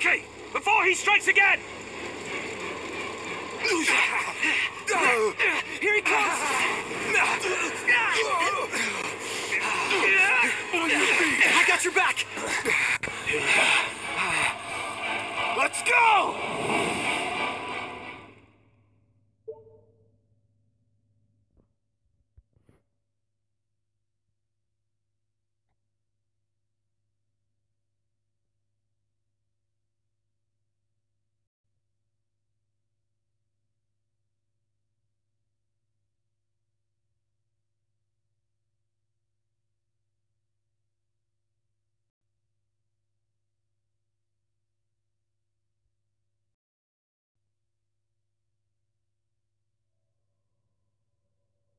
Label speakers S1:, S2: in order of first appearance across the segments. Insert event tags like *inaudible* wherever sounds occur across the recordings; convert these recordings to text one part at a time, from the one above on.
S1: Quickly! Before he strikes again!
S2: Here he comes! I got your back!
S1: Let's go!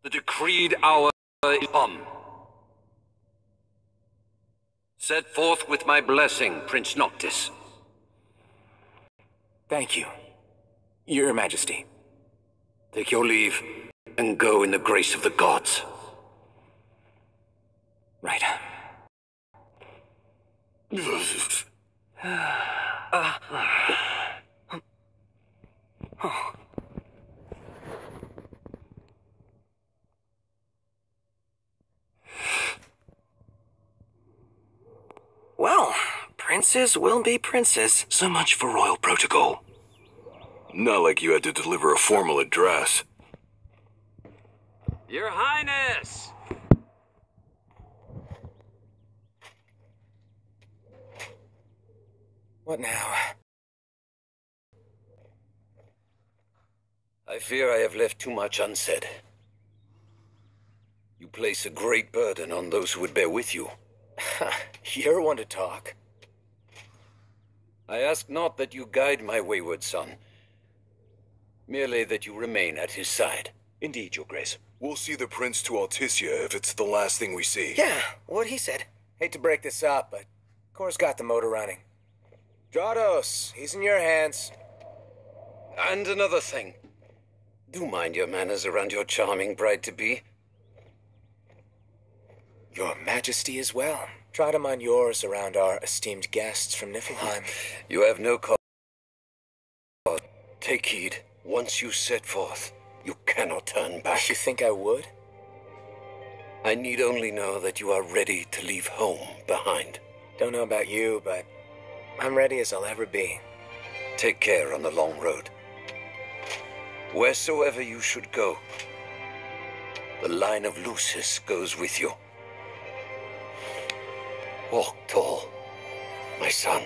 S3: The decreed hour is come. Set forth with my blessing, Prince Noctis.
S4: Thank you, Your Majesty.
S3: Take your leave and go in the grace of the gods.
S4: Right. Well, *sighs* ah, princes will be princess.
S3: So much for royal protocol.
S5: Not like you had to deliver a formal address.
S3: Your Highness!
S4: What now?
S3: I fear I have left too much unsaid. You place a great burden on those who would bear with you. *laughs*
S4: You're one to talk.
S3: I ask not that you guide my wayward son, merely that you remain at his side.
S5: Indeed, Your Grace. We'll see the Prince to Altissia if it's the last thing we see.
S4: Yeah, what he said. Hate to break this up, but Cor's got the motor running. Drados, he's in your hands.
S3: And another thing. Do mind your manners around your charming bride-to-be.
S4: Your Majesty as well. Try to mind yours around our esteemed guests from Niflheim.
S3: You have no cause. Take heed. Once you set forth, you cannot turn back.
S4: You think I would?
S3: I need only know that you are ready to leave home behind.
S4: Don't know about you, but I'm ready as I'll ever be.
S3: Take care on the long road. Wheresoever you should go, the line of Lucis goes with you. Walk tall, my son.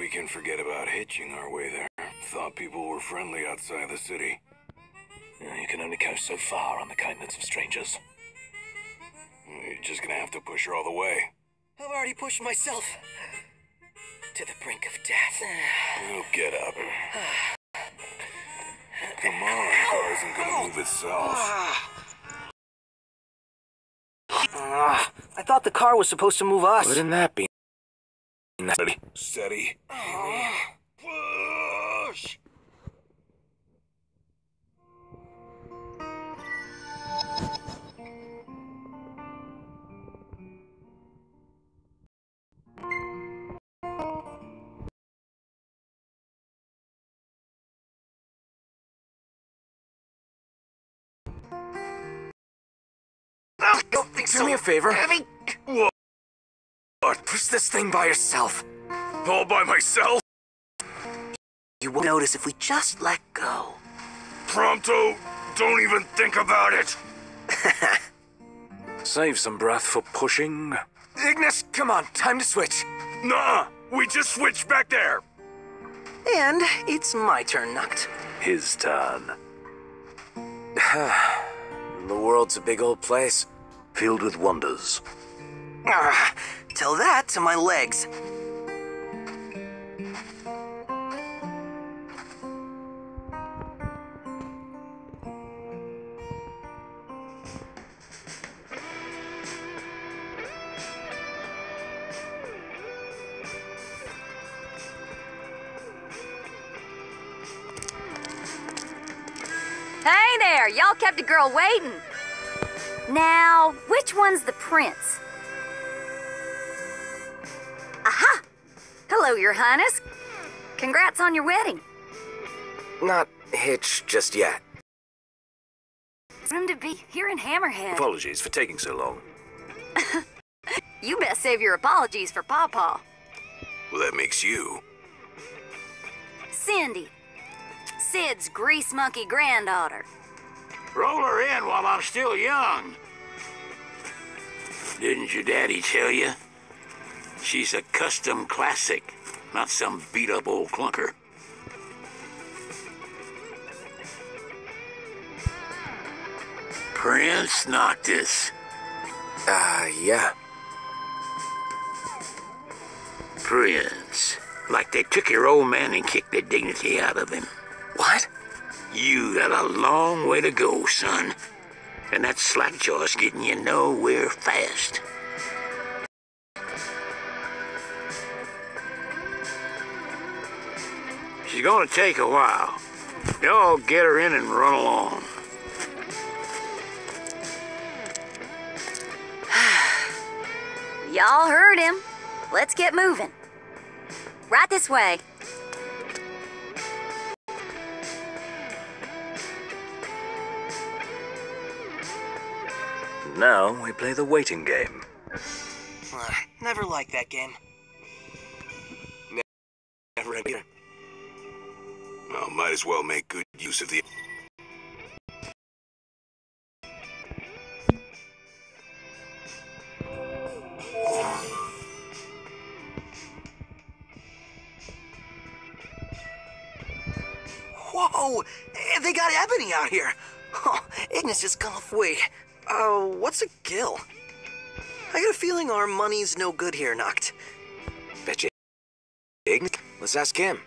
S5: We can forget about hitching our way there. Thought people were friendly outside the city.
S6: You can only go so far on the kindness of strangers.
S5: You're just gonna have to push her all the way.
S2: I've already pushed myself to the brink of death.
S5: We'll get up. *sighs* Come on, the car isn't gonna move itself.
S2: Ah, I thought the car was supposed to move us.
S4: Wouldn't that be?
S5: Steady.
S2: Push!
S4: I don't think so. Me a favor.
S5: What?
S4: Push this thing by yourself.
S5: All by myself?
S2: You won't notice if we just let go.
S5: Prompto, don't even think about it. *laughs*
S6: Save some breath for pushing.
S4: Ignis, come on, time to switch.
S5: Nah, we just switched back there.
S2: And it's my turn, Noct.
S6: His turn. *sighs*
S4: The world's a big old place.
S6: Filled with wonders.
S2: Ah, tell that to my legs.
S7: Hey there, y'all kept a girl waiting. Now, which one's the prince? Hello, Your Highness. Congrats on your wedding.
S4: Not hitched just yet.
S7: Soon to be here in Hammerhead.
S6: Apologies for taking so long. *laughs*
S7: You best save your apologies for Pawpaw.
S5: Well, that makes you.
S7: Cindy. Cid's grease monkey granddaughter.
S1: Roll her in while I'm still young. Didn't your daddy tell you? She's a custom classic, not some beat up old clunker. Prince Noctis.
S4: Uh, yeah.
S1: Prince. Like they took your old man and kicked the dignity out of him.
S4: What?
S1: You got a long way to go, son. And that slackjaw's getting you nowhere fast. She's gonna take a while. Y'all get her in and run along. *sighs*
S7: Y'all heard him. Let's get moving. Right this way.
S6: Now we play the waiting game.
S2: Uh, never liked that game.
S4: Never either.
S5: Well, might as well make good use of the.
S2: Whoa! eh, They got Ebony out here. Oh, Ignis off. Wait, uh, what's a gil? I got a feeling our money's no good here, Noct.
S4: Bet you. Ignis? Let's ask him.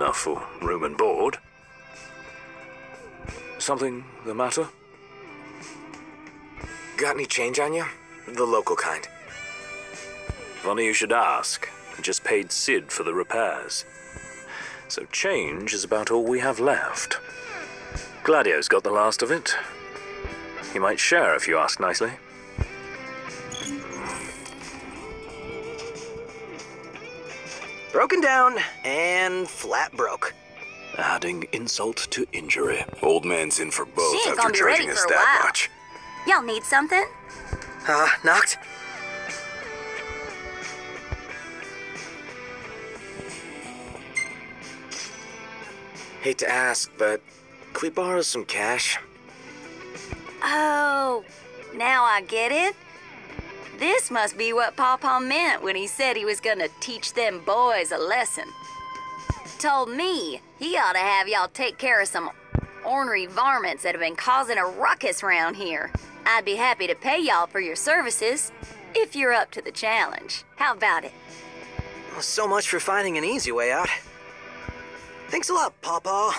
S6: Enough for room and board. Something the matter?
S4: Got any change on you? The local kind.
S6: Funny you should ask. just paid Cid for the repairs. So change is about all we have left. Gladio's got the last of it. He might share if you ask nicely.
S2: Broken down and flat broke.
S6: Adding insult to injury.
S5: Old man's in for both
S7: She ain't
S5: after
S7: gonna be
S5: charging us that
S7: while.
S5: much.
S7: Y'all need something?
S2: Uh, knocked?
S4: Hate to ask, but could we borrow some cash?
S7: Oh, now I get it. This must be what Papa meant when he said he was gonna teach them boys a lesson. Told me he ought to have y'all take care of some ornery varmints that have been causing a ruckus round here. I'd be happy to pay y'all for your services if you're up to the challenge. How about it?
S2: Well, so much for finding an easy way out. Thanks a lot, Papa.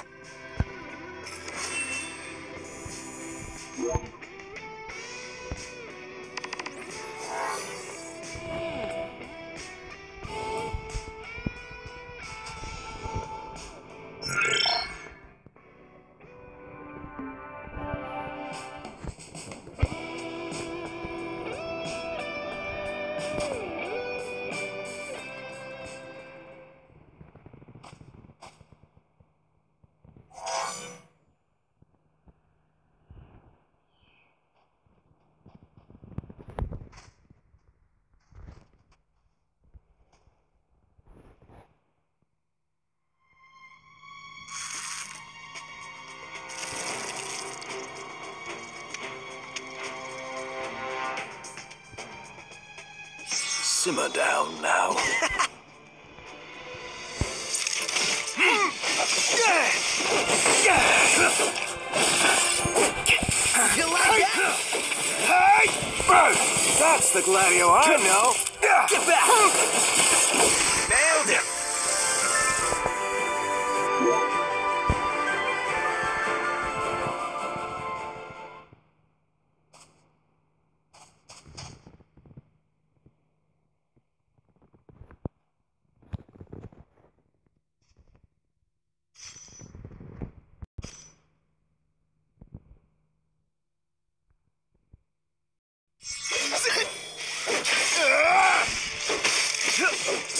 S6: Simmer down now. *laughs*
S2: You like that? Hey!
S4: That's the Gladio I know.
S2: Get back!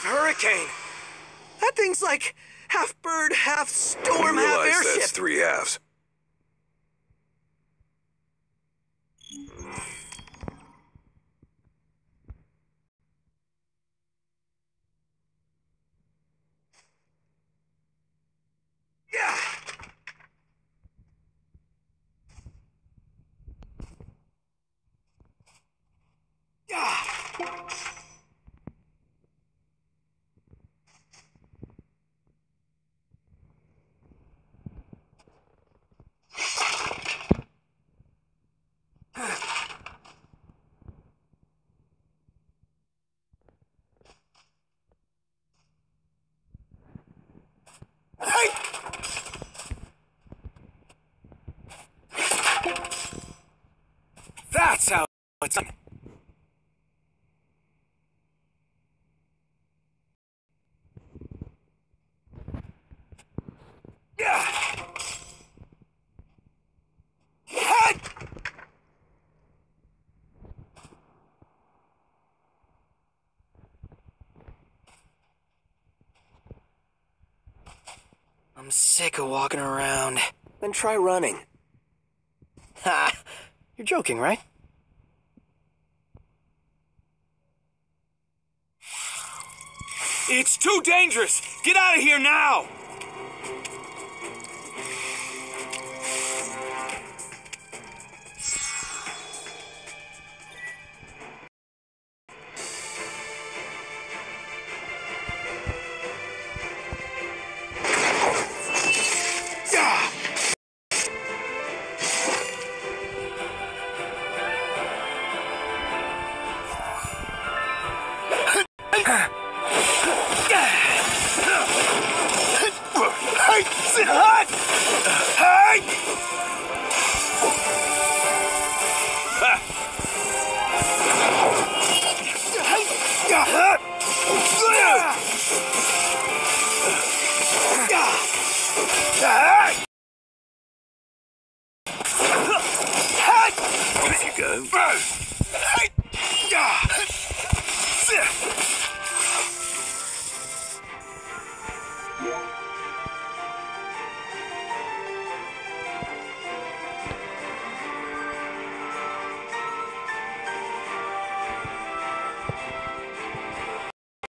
S2: hurricane! That thing's like half bird, half storm, half airship.
S5: that's three halves.
S2: Yeah. Yeah.
S4: That's how it's done.
S2: I'm sick of walking around. Then try running. Ha! You're joking, right?
S4: It's too dangerous! Get out of here now!